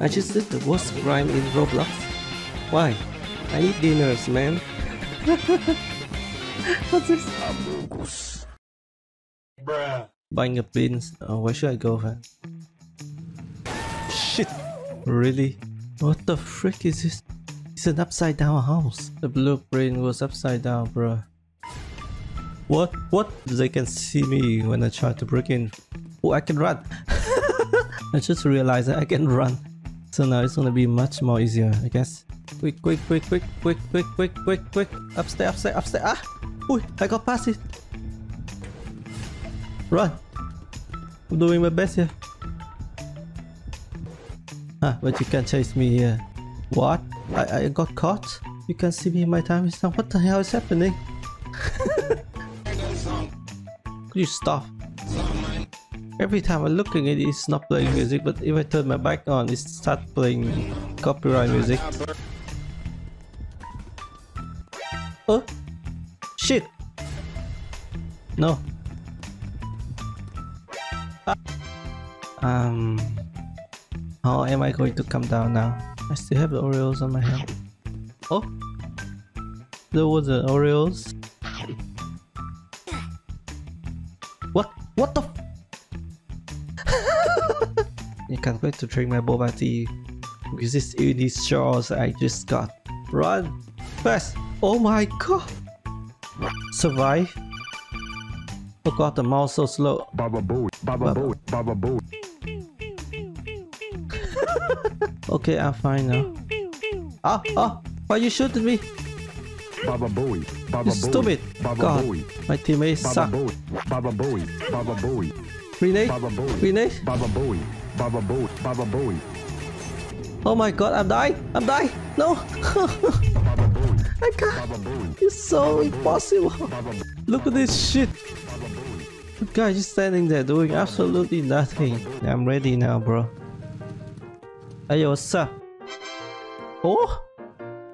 I just did the worst crime in Roblox. Why? I need dinners, man. What's this? Bruh. Buying a beans. Oh, uh, where should I go, man? Shit! Really? What the frick is this? It's an upside down house. The blueprint was upside down, bruh. What? What? They can see me when I try to break in. Oh, I can run. I just realized that I can run. So now it's gonna be much more easier, I guess. Quick, quick, quick, quick, quick, quick, quick, quick, quick. Upstairs, upstairs, upstairs. Ah! Ooh, I got past it. Run. I'm doing my best here. Ah, but you can't chase me here. What? I, I got caught? You can see me in my time is now. What the hell is happening? Could you stop? Every time I'm looking at it, it's not playing music, but if I turn my back on, it starts playing copyright music. Oh! Shit! No. Ah. Um... How am I going to come down now? I still have the Oreos on my hand. Oh! There was the Oreos. What? What the I can't wait to drink my boba tea it's in these straws I just got. Run! Fast! Oh my god! Survive? Forgot the mouse so slow. Baba booey. Baba booey. Baba booey. okay, I'm fine now. Ah! Ah! Why you shooting me? Baba booey. Baba You booey. stupid! Baba God, booey. my teammates Baba suck. booey. Baba booey. Baba booey. Grenade? Baba booey. Grenade? Baba booey. Baba booey. Baba booey. Oh my god, I'm dying! I'm dying! No! Baba booey. I can't! Baba booey. It's so impossible! Baba. Look at this shit! Baba. The guy just standing there doing absolutely nothing. I'm ready now, bro. Hey, what's up? Oh?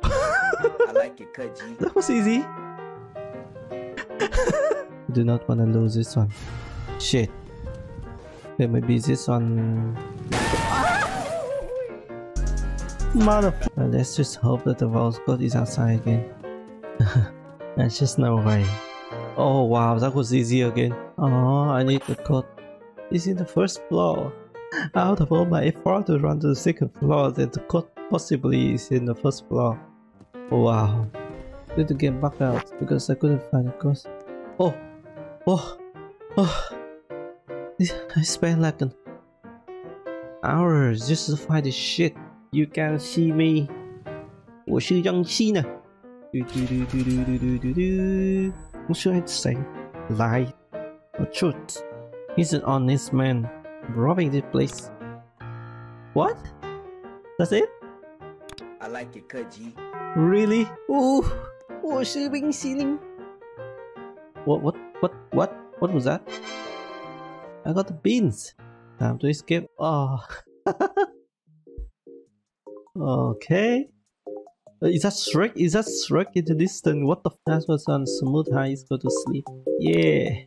I like it, cut G. That was easy. Do not want to lose this one. Shit. Okay, maybe this one. Mother. Well, let's just hope that the Vault God is outside again. There's just no way. Oh wow, that was easy again. Oh, I need the code. It's in the first floor. Out of all my effort to run to the second floor, then the code possibly is in the first floor. Wow. Need to get back out because I couldn't find the ghost. Oh! Oh! Oh! I spent like an hour just to find this shit. You can see me. 我是杨希呢。Do do do do do do do do do. What should I say? Lie or truth? He's an honest man. Robbing this place. What? That's it? I like it, cut G. Really? Ooh, 我是冰淇淋. What? What? What? What? What was that? I got the beans. Time to escape. Oh. okay. Uh, Is that Shrek? Is that Shrek in the distance? What the f- was on smooth high. Go to sleep. Yeah.